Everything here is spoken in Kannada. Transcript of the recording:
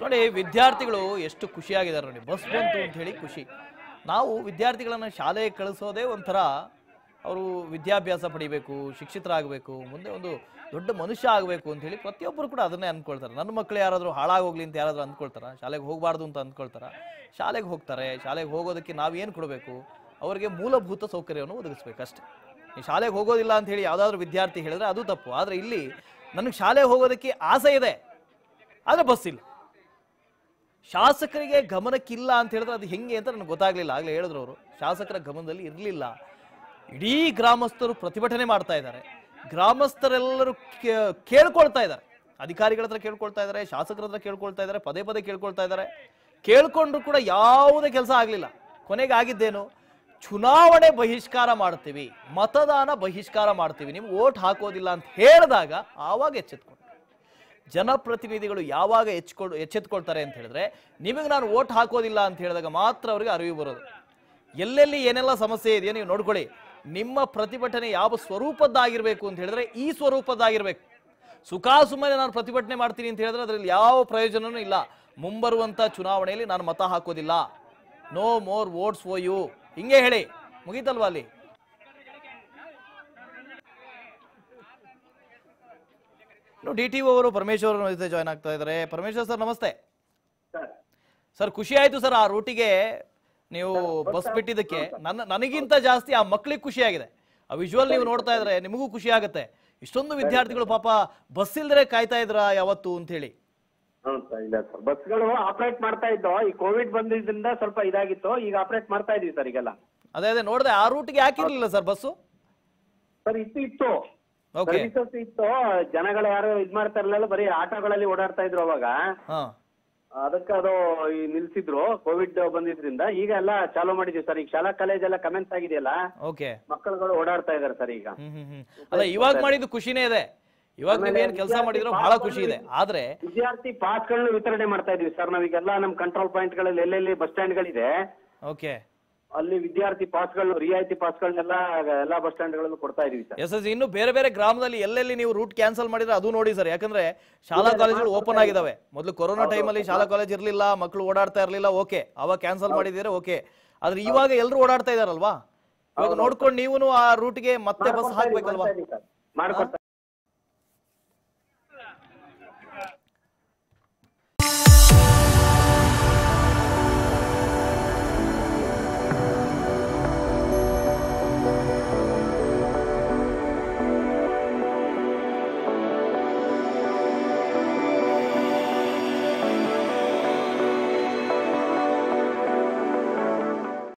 ನೋಡಿ, ವಿದ್ಯಾರ್ಥಿಗಳು ಎಷ್ಟು ಖುಷಿಯಾಗಿದ್ದಾರೆ ನೋಡಿ. ಬಸ್ ಬಂತು ಅಂತ ಹೇಳಿ ಖುಷಿ. ನಾವು ವಿದ್ಯಾರ್ಥಿಗಳನ್ನ ಶಾಲೆಗೆ ಕಳಿಸೋದೇ ಒಂಥರ ಅವರು ವಿದ್ಯಾಭ್ಯಾಸ ಪಡಿಬೇಕು, ಶಿಕ್ಷಿತರಾಗಬೇಕು, ಮುಂದೆ ಒಂದು ದೊಡ್ಡ ಮನುಷ್ಯ ಆಗಬೇಕು ಅಂತ ಹೇಳಿ ಪ್ರತಿಯೊಬ್ಬರು ಕೂಡ ಅದನ್ನೇ ಅಂದ್ಕೊಳ್ತಾರೆ. ನನ್ನ ಮಕ್ಕಳು ಯಾರಾದರೂ ಹಾಳಾಗೋಗ್ಲಿ ಅಂತ ಯಾರಾದರೂ ಅಂದ್ಕೊಳ್ತಾರೆ? ಶಾಲೆಗೆ ಹೋಗಬಾರ್ದು ಅಂತ ಅಂದ್ಕೊಳ್ತಾರೆ? ಶಾಲೆಗೆ ಹೋಗ್ತಾರೆ, ಶಾಲೆಗೆ ಹೋಗೋದಕ್ಕೆ ನಾವೇನು ಕೊಡಬೇಕು? ಅವರಿಗೆ ಮೂಲಭೂತ ಸೌಕರ್ಯವನ್ನು ಒದಗಿಸ್ಬೇಕಷ್ಟೆ ನೀವು ಶಾಲೆಗೆ ಹೋಗೋದಿಲ್ಲ ಅಂತ ಹೇಳಿ ಯಾವುದಾದ್ರೂ ವಿದ್ಯಾರ್ಥಿ ಹೇಳಿದ್ರೆ ಅದು ತಪ್ಪು. ಆದರೆ ಇಲ್ಲಿ ನನಗೆ ಶಾಲೆಗೆ ಹೋಗೋದಕ್ಕೆ ಆಸೆ ಇದೆ, ಆದರೆ ಬಸ್ ಇಲ್ಲ. ಶಾಸಕರಿಗೆ ಗಮನಕ್ಕಿಲ್ಲ ಅಂತ ಹೇಳಿದ್ರೆ ಅದು ಹೆಂಗೆ ಅಂತ ನನಗೆ ಗೊತ್ತಾಗಲಿಲ್ಲ. ಆಗಲೇ ಹೇಳಿದ್ರು ಅವರು, ಶಾಸಕರ ಗಮನದಲ್ಲಿ ಇರಲಿಲ್ಲ. ಇಡೀ ಗ್ರಾಮಸ್ಥರು ಪ್ರತಿಭಟನೆ ಮಾಡ್ತಾ ಇದ್ದಾರೆ. ಗ್ರಾಮಸ್ಥರೆಲ್ಲರೂ ಕೇಳ್ಕೊಳ್ತಾ ಇದ್ದಾರೆ. ಅಧಿಕಾರಿಗಳ ಹತ್ರ ಕೇಳ್ಕೊಳ್ತಾ ಇದ್ದಾರೆ, ಶಾಸಕರ ಹತ್ರ ಕೇಳ್ಕೊಳ್ತಾ ಇದ್ದಾರೆ, ಪದೇ ಪದೇ ಕೇಳ್ಕೊಳ್ತಾ ಇದ್ದಾರೆ. ಕೇಳ್ಕೊಂಡ್ರು ಕೂಡ ಯಾವುದೇ ಕೆಲಸ ಆಗಲಿಲ್ಲ. ಕೊನೆಗೆ ಆಗಿದ್ದೇನು? ಚುನಾವಣೆ ಬಹಿಷ್ಕಾರ ಮಾಡ್ತೀವಿ, ಮತದಾನ ಬಹಿಷ್ಕಾರ ಮಾಡ್ತೀವಿ, ನಿಮ್ಗೆ ಓಟ್ ಹಾಕೋದಿಲ್ಲ ಅಂತ ಹೇಳಿದಾಗ ಆವಾಗ ಎಚ್ಚೆತ್ಕೊಂಡು ಜನಪ್ರತಿನಿಧಿಗಳು ಯಾವಾಗ ಎಚ್ಕೊಂಡು ಎಚ್ಚೆತ್ಕೊಳ್ತಾರೆ ಅಂತ ಹೇಳಿದ್ರೆ, ನಿಮಗೆ ನಾನು ಓಟ್ ಹಾಕೋದಿಲ್ಲ ಅಂತ ಹೇಳಿದಾಗ ಮಾತ್ರ ಅವರಿಗೆ ಅರಿವು ಬರೋದು. ಎಲ್ಲೆಲ್ಲಿ ಏನೆಲ್ಲ ಸಮಸ್ಯೆ ಇದೆಯೋ ನೀವು ನೋಡ್ಕೊಳ್ಳಿ. ನಿಮ್ಮ ಪ್ರತಿಭಟನೆ ಯಾವ ಸ್ವರೂಪದ್ದಾಗಿರ್ಬೇಕು ಅಂತ ಹೇಳಿದ್ರೆ ಈ ಸ್ವರೂಪದ್ದಾಗಿರ್ಬೇಕು. ಸುಖಾಸುಮ್ಮನೆ ನಾನು ಪ್ರತಿಭಟನೆ ಮಾಡ್ತೀನಿ ಅಂತ ಹೇಳಿದ್ರೆ ಅದರಲ್ಲಿ ಯಾವ ಪ್ರಯೋಜನನೂ ಇಲ್ಲ. ಮುಂಬರುವಂತ ಚುನಾವಣೆಯಲ್ಲಿ ನಾನು ಮತ ಹಾಕೋದಿಲ್ಲ. No more votes for you ಹಿಂಗೆ ಹೇಳಿ. ಮುಗೀತಲ್ವಾ ಅಲ್ಲಿ? ಇನ್ನು ಡಿ ಟಿ ಅವರು ಪರಮೇಶ್ವರ್ ಜೊತೆ ಜಾಯ್ನ್ ಆಗ್ತಾ ಇದ್ದಾರೆ. ಪರಮೇಶ್ವರ್ ಸರ್ ನಮಸ್ತೆ. ಸರ್. ಖುಷಿ ಆಯ್ತು ಸರ್ ಆ ರೂಟಿಗೆ ನೀವು ಬಸ್ ಬಿಟ್ಟಿದ್ದಕ್ಕೆ ನನ್ನ ನನಗಿಂತ ಜಾಸ್ತಿ ಆ ಮಕ್ಕಳಿಗೆ ಖುಷಿ ಆಗಿದೆ ಆ ವಿಜುವಲ್ ನೀವು ನೋಡ್ತಾ ಇದ್ರೆ ನಿಮಗೂ ಖುಷಿ ಆಗುತ್ತೆ. ಇಷ್ಟೊಂದು ವಿದ್ಯಾರ್ಥಿಗಳು ಪಾಪ ಬಸ್ ಇಲ್ದ್ರೆ ಕಾಯ್ತಾ ಇದ್ರ ಯಾವತ್ತು ಅಂತ ಹೇಳಿ? ಇಲ್ಲ ಸರ್. ಬಸ್ಗಳು ಆಪರೇಟ್ ಮಾಡ್ತಾ ಇದ್ದೋ ಈ ಕೋವಿಡ್ ಬಂದಿದ್ರಿಂದ ಸ್ವಲ್ಪ ಇದಾಗಿತ್ತು ಈಗ ಆಪರೇಟ್ ಮಾಡ್ತಾ ಇದೀವಿ ಸರ್ ಈಗೆಲ್ಲ. ಅದೇ ಅದೇ ನೋಡಿದೆ ಆ ರೂಟಿಗೆ ಹಾಕಿರ್ಲಿಲ್ಲ ಸರ್ ಬಸ್ಸು? ಸರ್ ಇತ್ತು ಇತ್ತು. ಸರ್ವಿಸಸ್ ಇತ್ತು. ಜನಗಳು ಯಾರು ಇದ್ ಮಾಡ್ತಾ ಇರ್ಲಿಲ್ಲ ಬರೀ ಆಟೋಗಳಲ್ಲಿ ಓಡಾಡ್ತಾ ಇದ್ರು ಅವಾಗ. ಅದಕ್ಕೆ ಅದು ಈ ನಿಲ್ಸಿದ್ರು ಕೋವಿಡ್ ಬಂದಿದ್ರಿಂದ. ಈಗ ಎಲ್ಲ ಚಾಲೂ ಮಾಡಿದೀವಿ ಸರ್. ಈಗ ಶಾಲಾ ಕಾಲೇಜ್ ಎಲ್ಲ ಕಮೆಂಟ್ಸ್ ಆಗಿದೆಯಲ್ಲ? ಓಕೆ. ಮಕ್ಕಳುಗಳು ಓಡಾಡ್ತಾ ಇದಾರೆ ಸರ್ ಈಗ. ಅಲ್ಲ ಇವಾಗ ಮಾಡಿದ್ದು ಖುಷಿನೇ ಇದೆ. ಇವಾಗ ನೀವು ಏನ್ ಕೆಲಸ ಮಾಡಿದ್ರು ಬಹಳ ಖುಷಿ ಇದೆ. ಆದ್ರೆ ವಿದ್ಯಾರ್ಥಿ ಪಾಸ್ಗಳನ್ನ ವಿತರಣೆ ಮಾಡ್ತಾ ಇದೀವಿ ಸರ್. ನಾವೀಗೆಲ್ಲ ನಮ್ ಕಂಟ್ರೋಲ್ ಪಾಯಿಂಟ್ಗಳಲ್ಲಿ ಎಲ್ಲೆಲ್ಲಿ ಬಸ್ ಸ್ಟ್ಯಾಂಡ್ ಗಳಿದೆ ಓಕೆ. ಅಲ್ಲಿ ವಿದ್ಯಾರ್ಥಿ ಪಾಸ್ಗಳು ರಿಯಾಯಿತಿ ಪಾಸ್ಗಳನ್ನೆಲ್ಲ ಎಲ್ಲಾ ಬಸ್ ಸ್ಟ್ಯಾಂಡ್ಗಳಲ್ಲೂ ಕೊಡ್ತಾ ಇದೀವಿ ಸರ್. ಎಸ್ ಎಸ್ ಇನ್ನು ಬೇರೆ ಬೇರೆ ಗ್ರಾಮದಲ್ಲಿ ಎಲ್ಲೆಲ್ಲಿ ನೀವು ರೂಟ್ ಕ್ಯಾನ್ಸಲ್ ಮಾಡಿದ್ರೆ ಅದು ನೋಡಿ ಸರ್. ಯಾಕಂದ್ರೆ ಶಾಲಾ ಕಾಲೇಜುಗಳು ಓಪನ್ ಆಗಿದಾವೆ. ಮೊದಲು ಕೊರೋನಾ ಟೈಮಲ್ಲಿ ಶಾಲಾ ಕಾಲೇಜ್ ಇರಲಿಲ್ಲ ಮಕ್ಕಳು ಓಡಾಡ್ತಾ ಇರಲಿಲ್ಲ ಓಕೆ. ಅವಾಗ ಕ್ಯಾನ್ಸಲ್ ಮಾಡಿದ್ರೆ ಓಕೆ. ಆದ್ರೆ ಇವಾಗ ಎಲ್ಲರೂ ಓಡಾಡ್ತಾ ಇದಾರಲ್ವಾ? ಇವಾಗ ನೋಡ್ಕೊಂಡು ನೀವು ಆ ರೂಟ್ಗೆ ಮತ್ತೆ ಬಸ್ ಹಾಕ್ಬೇಕಲ್ವಾ?